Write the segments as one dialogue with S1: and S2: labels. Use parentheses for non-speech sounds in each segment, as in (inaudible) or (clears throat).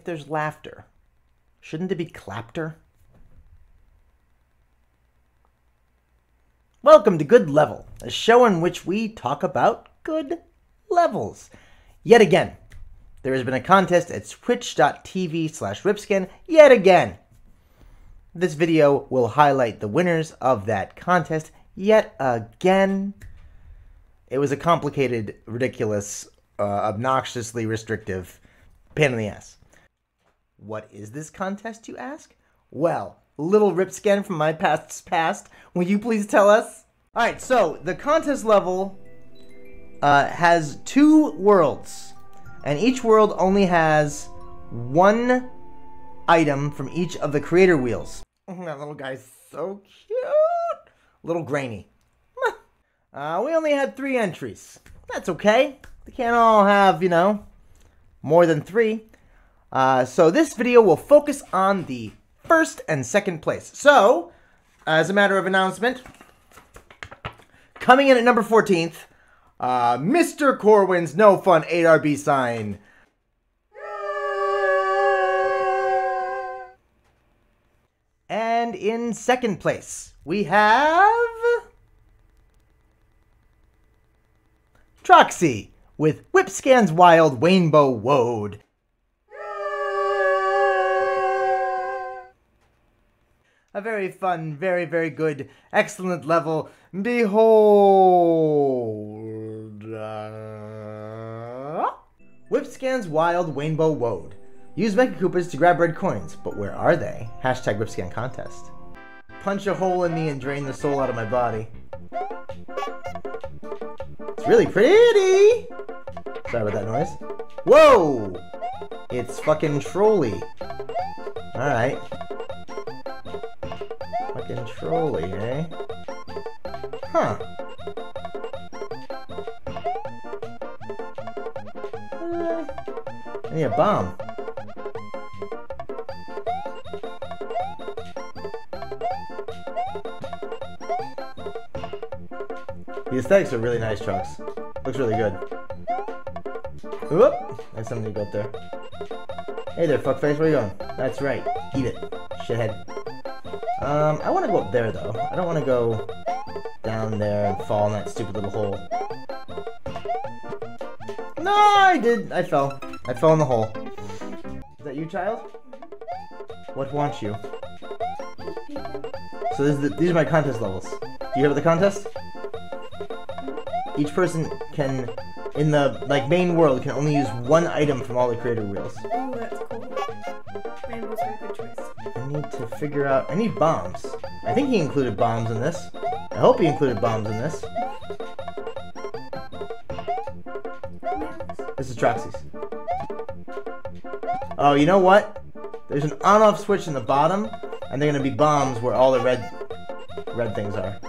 S1: if there's laughter, shouldn't it be clapter? Welcome to Good Level, a show in which we talk about good levels. Yet again, there has been a contest at twitch.tv slash ripscan yet again. This video will highlight the winners of that contest yet again. It was a complicated, ridiculous, uh, obnoxiously restrictive pain in the ass. What is this contest, you ask? Well, little ripscan from my past's past, will you please tell us? Alright, so the contest level uh, has two worlds, and each world only has one item from each of the creator wheels. (laughs) that little guy's so cute. Little grainy. (laughs) Uh, we only had three entries. That's okay. They can't all have, you know, more than three. Uh, so this video will focus on the first and second place. So, as a matter of announcement, coming in at number 14th, uh, Mr. Corwin's No Fun 8RB sign. And in second place, we have Troxy with WipScan's Wild Rainbow Woad. A very fun, very, very good, excellent level. Behold. Uh... WipScan's Wild Rainbow Woad. Use Mecha Koopas to grab red coins, but where are they? Hashtag Whipscan contest. Punch a hole in me and drain the soul out of my body. It's really pretty! Sorry about that noise. Whoa! It's fucking trolly. Alright. Fucking trolly, eh? Huh. Uh, I need a bomb. The aesthetics are really nice, Trucks. Looks really good. Oop! There's something to go up there. Hey there, fuckface, where you going? That's right. Eat it, shithead. Um, I want to go up there, though. I don't want to go down there and fall in that stupid little hole. No, I did. I fell. I fell in the hole. Is that you, child? What wants you? So the, these are my contest levels. Do you about the contest? Each person can, in the like main world, can only use one item from all the creator wheels.
S2: Oh, that's cool.
S1: Need to figure out. I need bombs. I think he included bombs in this. I hope he included bombs in this. This is Troxy's. Oh, you know what? There's an on-off switch in the bottom, and they're gonna be bombs where all the red, red things are.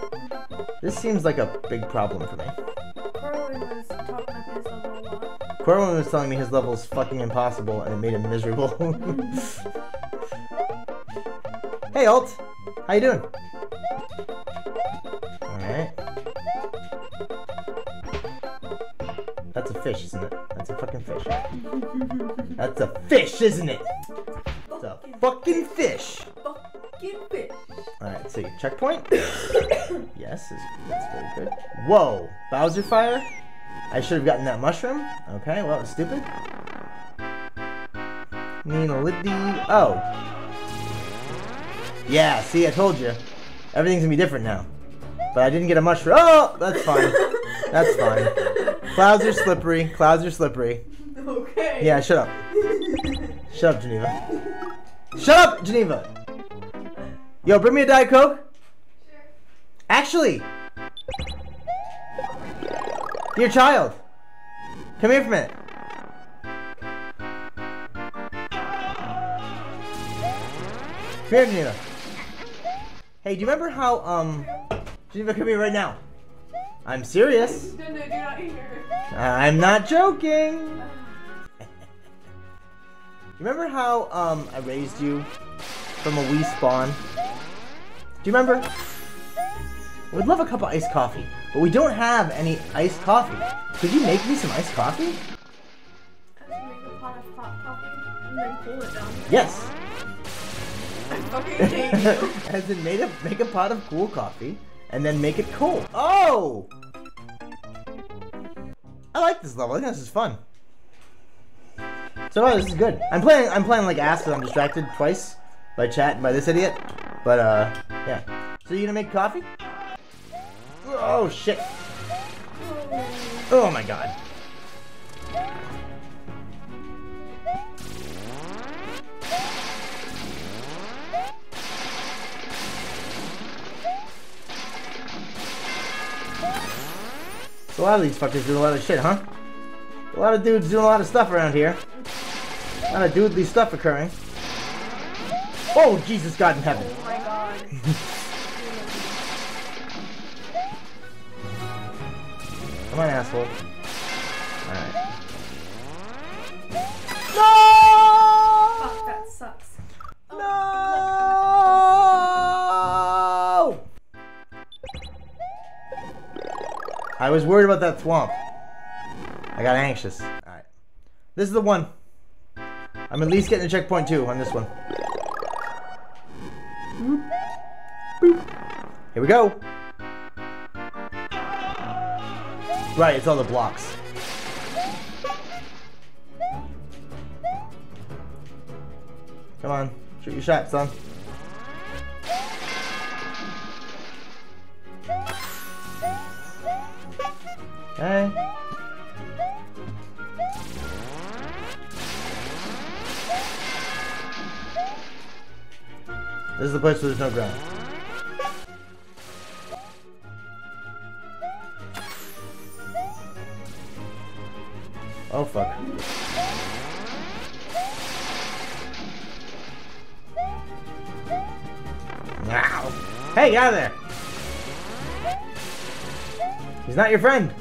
S1: This seems like a big problem for me.
S2: Corwin was talking up his a lot.
S1: Corwin was telling me his level is fucking impossible, and it made him miserable. (laughs) hey, Alt. How you doing? Alright. That's a fish, isn't it? That's a fucking fish. That's a fish, isn't it? It's a fucking fish.
S2: Fucking fish.
S1: Alright, see. Checkpoint? yes, that's very good. Whoa! Bowser fire? I should have gotten that mushroom. Okay, well, it's stupid. Nina Liddy. Oh. Yeah, see, I told you. Everything's gonna be different now. But I didn't get a mushroom. Oh, that's fine. that's fine. Clouds are slippery. Clouds are slippery.
S2: Okay.
S1: Yeah, shut up. Shut up, Geneva. Shut up, Geneva! Yo, bring me a Diet Coke. Actually, dear child, come here for a minute. Come here, Geneva. Hey, do you remember how, um, Geneva, come here right now. I'm serious.
S2: No, no, do not hear.
S1: I'm not joking. (laughs) Remember how um I raised you from a wee spawn? Do you remember? We'd love a cup of iced coffee, but we don't have any iced coffee. Could you make me some iced coffee?
S2: I have make a pot of hot coffee. then cool it down.
S1: Yes.
S2: Fucking (laughs) you.
S1: As in, made a, make a pot of cool coffee and then make it cold. Oh! I like this level. I think this is fun. So this is good. I'm playing. I'm playing like ass because I'm distracted twice by chat and by this idiot. But uh, yeah. So you gonna make coffee? Oh shit! Oh my god! A lot of these fuckers do a lot of shit, huh? A lot of dudes doing a lot of stuff around here. A lot of dudely stuff occurring. Oh, Jesus God in heaven.
S2: Oh my god. (laughs)
S1: Come on, asshole. I was worried about that thwomp. I got anxious. Alright. This is the one. I'm at least getting a checkpoint two on this one. Here we go. Right, it's all the blocks. Come on, shoot your shot, son. Okay. This is the place where there's no ground. Oh fuck. Wow. Hey, get out of there! He's not your friend.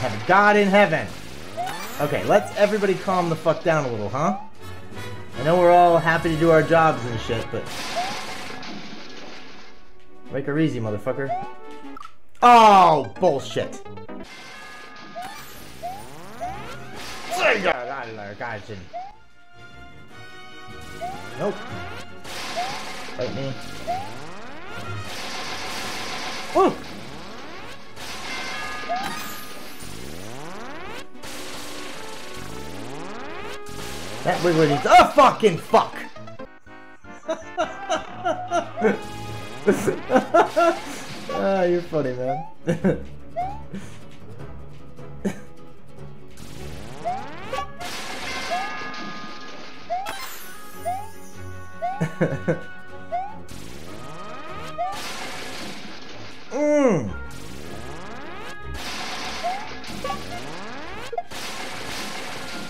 S1: Heaven. God in heaven. Okay, let's everybody calm the fuck down a little, huh? I know we're all happy to do our jobs and shit, but... Make her easy, motherfucker. Oh, bullshit. Nope. Fight me. Woo! That wiggler needs- Oh, fucking fuck! (laughs) Ah, you're funny, man. (laughs)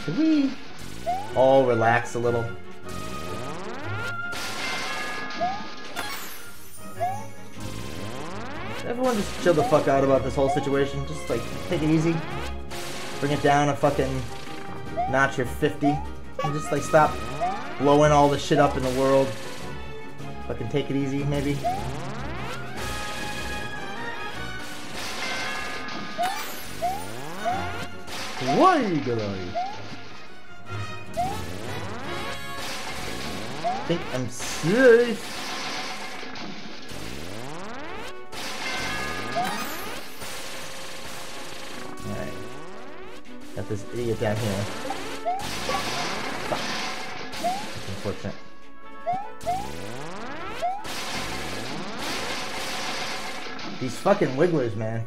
S1: Could we all relax a little? Everyone just chill the fuck out about this whole situation. Just like take it easy. Bring it down a fucking notch or 50. And just like stop blowing all the shit up in the world. Fucking take it easy, maybe. Wiggly. I think I'm safe. Got this idiot down here. Fuck. That's unfortunate. These fucking wigglers, man.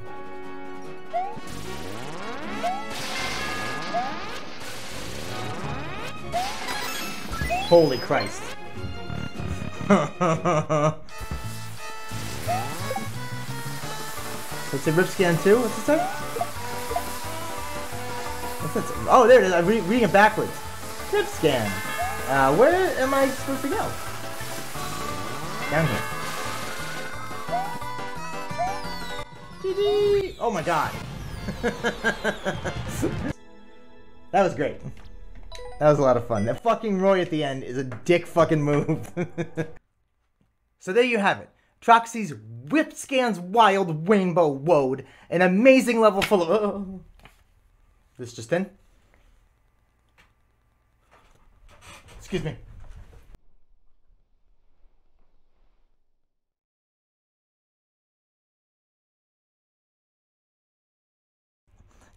S1: Holy Christ. (laughs) Let's say rip scan 2? What's it say? What's? Oh, there it is. I'm re reading it backwards. Rip scan. Uh, where am I supposed to go? Down here. Oh my god. (laughs) that was great. That was a lot of fun. That fucking Roy at the end is a dick fucking move. (laughs) so there you have it. Troxy's WipScan's Wild Rainbow Woad. An amazing level full of... This just in? Excuse me.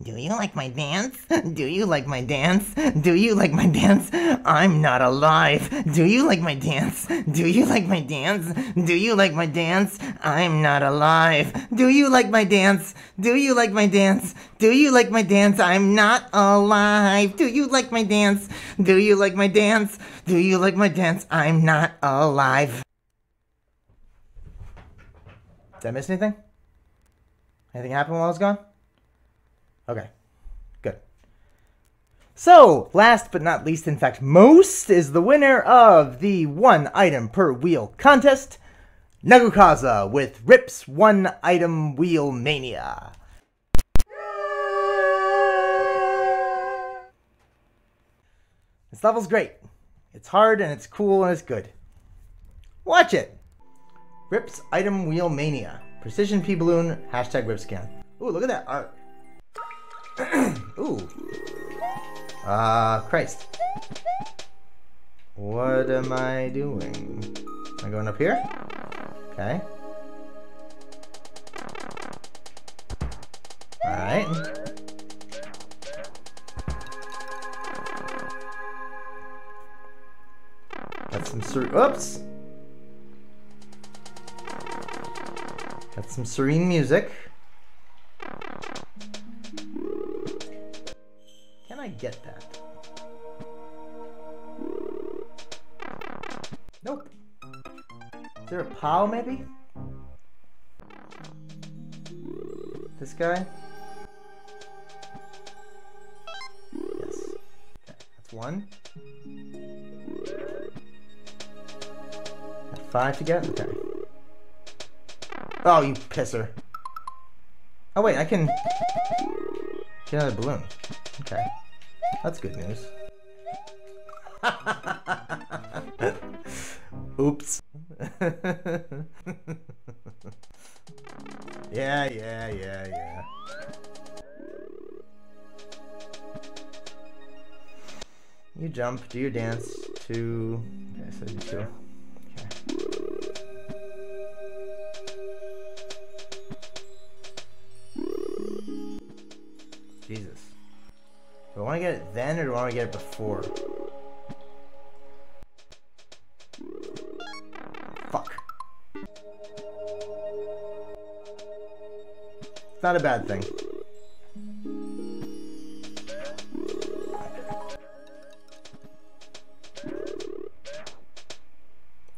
S1: Do you like my dance? Do you like my dance? Do you like my dance? I'm not alive. Do you like my dance? Do you like my dance? Do you like my dance? I'm not alive. Do you like my dance? Do you like my dance? Do you like my dance? I'm not alive. Do you like my dance? Do you like my dance? Do you like my dance? I'm not alive. Did I miss anything? Anything happen while I was gone? Okay, good. So, last but not least, in fact, most is the winner of the one item per wheel contest, Nagukaza with Rip's One Item Wheel Mania. This level's great. It's hard and it's cool and it's good. Watch it! Rip's Item Wheel Mania. Precision P Balloon, hashtag Ripscan. Ooh, look at that art. (clears throat) Ooh. Ah, uh, Christ. What am I doing? Am I going up here? Okay. Alright. Got some ser- oops! Got some serene music. Get that? Nope. Is there a POW maybe? This guy? Yes. Okay, that's one. Five to get? Okay. Oh, you pisser. Oh wait, I can get another balloon. Okay. That's good news. (laughs) Oops. (laughs) yeah, yeah, yeah, yeah. You jump, do your dance, two. Okay, do then or do I want to get it before? Fuck. Not a bad thing.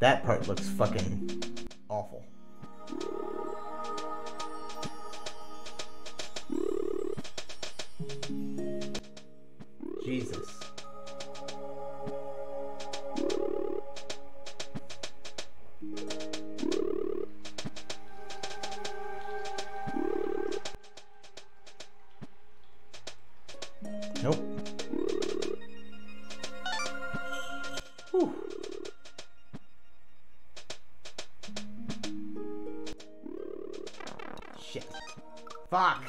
S1: That part looks fucking awful. Shit. Fuck.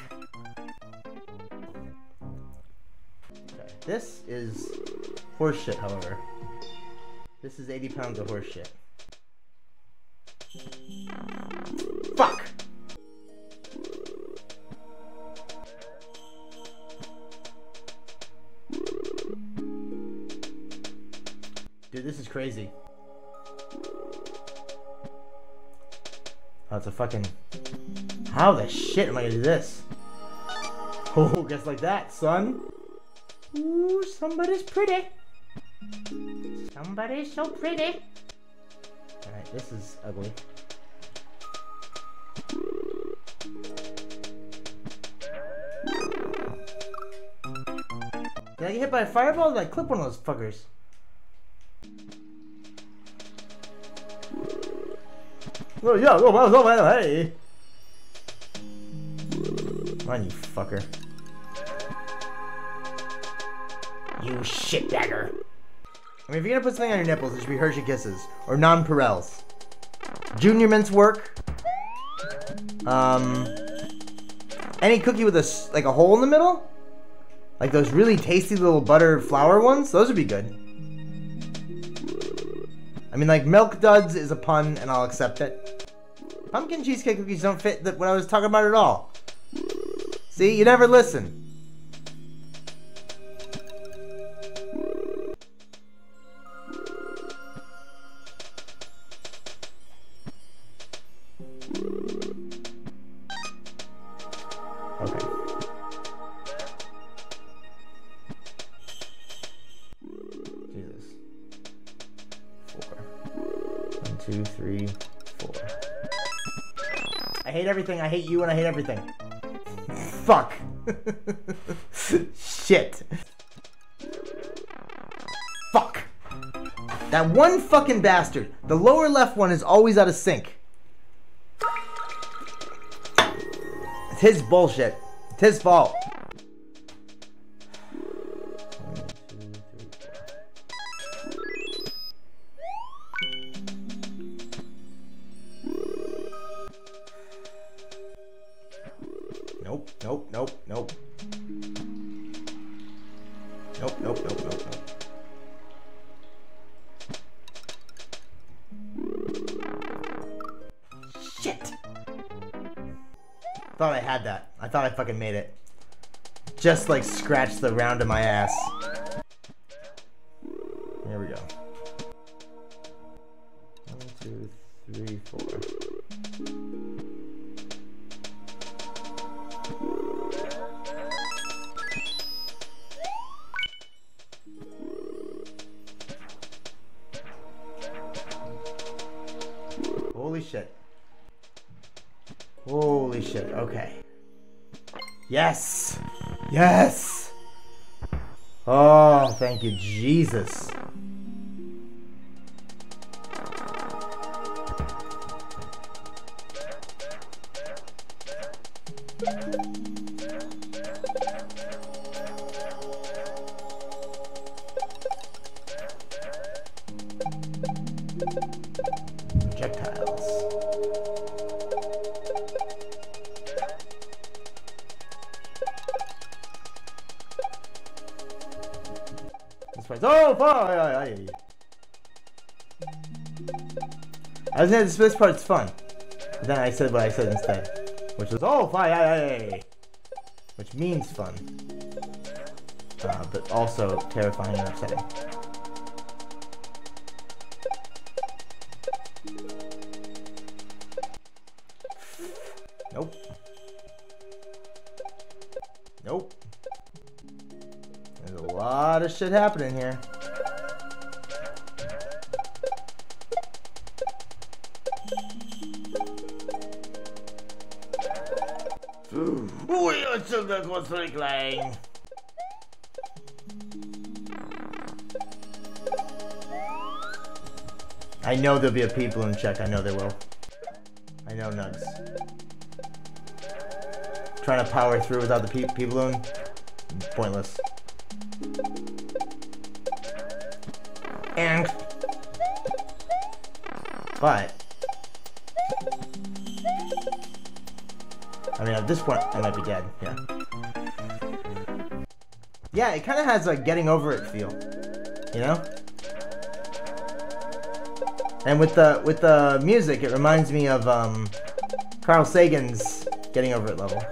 S1: Okay, this is horseshit, however. This is 80 pounds of horseshit. Fuck! Dude, this is crazy. Oh, it's a fucking... How the shit am I gonna do this? Oh, (laughs) guess like that, son. Ooh, somebody's pretty. Somebody's so pretty. Alright, this is ugly. Did I get hit by a fireball? Did I clip one of those fuckers? Oh yeah, oh, oh, oh, oh, hey! On, you fucker. You shitbagger. I mean, if you're gonna put something on your nipples, it should be Hershey Kisses. Or non-pareils. Junior mints work. Um... Any cookie with a, like a hole in the middle? Like those really tasty little butter flour ones? Those would be good. I mean, like, Milk Duds is a pun, and I'll accept it. Pumpkin cheesecake cookies don't fit the, what I was talking about at all. See, you never listen. I hate everything. I hate you, and I hate everything. Fuck. Shit. Fuck. That one fucking bastard. The lower left one is always out of sync. It's his bullshit. It's his fault. I thought I had that. I thought I fucking made it. Just like scratch the round of my ass. Jesus. Part's oh fuck! Ay, ay, ay. I was this, this part's fun. But then I said what I said instead, which was oh fine, ay, ay, ay," which means fun, uh, but also terrifying and upsetting. Nope. Nope. There's a lot of shit happening here. I know there'll be a P-Balloon check. I know there will. I know Nugs. Trying to power through without the pe P-Balloon. Pointless. And. But. I mean, at this point, I might be dead. Yeah. Yeah, it kind of has a getting over it feel. You know? And with the with the music, it reminds me of um, Carl Sagan's Getting Over It level.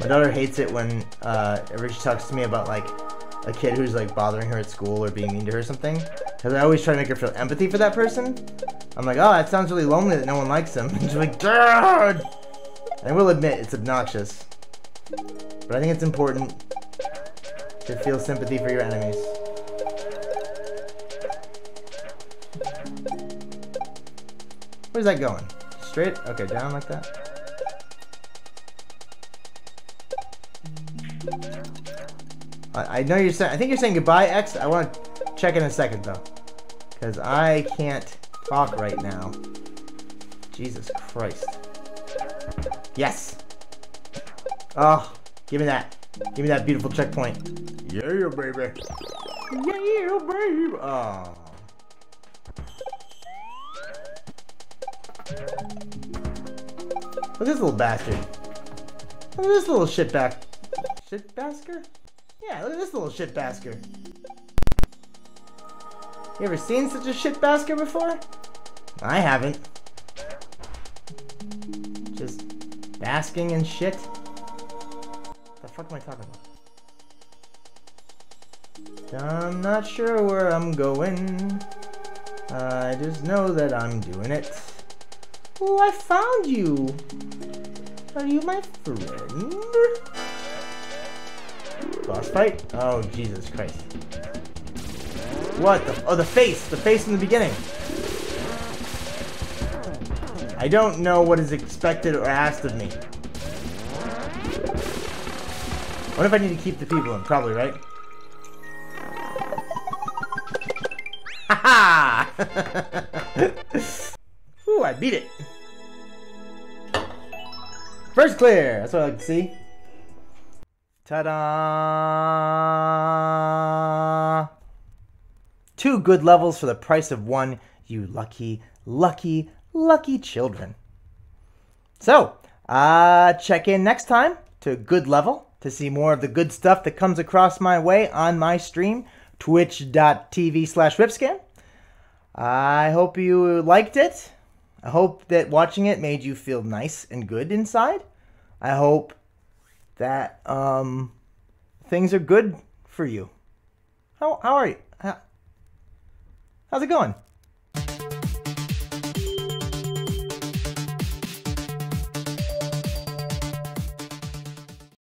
S1: My daughter hates it when uh, she talks to me about like a kid who's like bothering her at school or being mean to her or something. Because I always try to make her feel empathy for that person. I'm like, oh, that sounds really lonely that no one likes him. (laughs) And she's like, Dad! I will admit, it's obnoxious. But I think it's important to feel sympathy for your enemies. Where's that going? Straight? Okay, down like that? I, I know you're saying, I think you're saying goodbye, X. I want to check in a second, though. Because I can't talk right now. Jesus Christ. Yes! Oh, give me that. Give me that beautiful checkpoint. Yeah, baby. Yeah, baby. Oh. Look at this little bastard. Look at this little shit back. Yeah, look at this little shit basker. You ever seen such a shit basker before? I haven't. Just basking in shit. The fuck am I talking about? I'm not sure where I'm going. I just know that I'm doing it. Oh, I found you. Are you my friend? Boss fight? Oh, Jesus Christ. What the? Oh, the face! The face in the beginning! I don't know what is expected or asked of me. What if I need to keep the P-Balloon? Probably, right? Ha ha! (laughs) Ooh, I beat it. First clear. That's what I like to see. Ta-da! Two good levels for the price of one, you lucky, lucky, lucky children. So, uh, check in next time to Good Level to see more of the good stuff that comes across my way on my stream, twitch.tv slash ripscan. I hope you liked it. I hope that watching it made you feel nice and good inside. I hope that um, things are good for you. How, how are you? How, how's it going?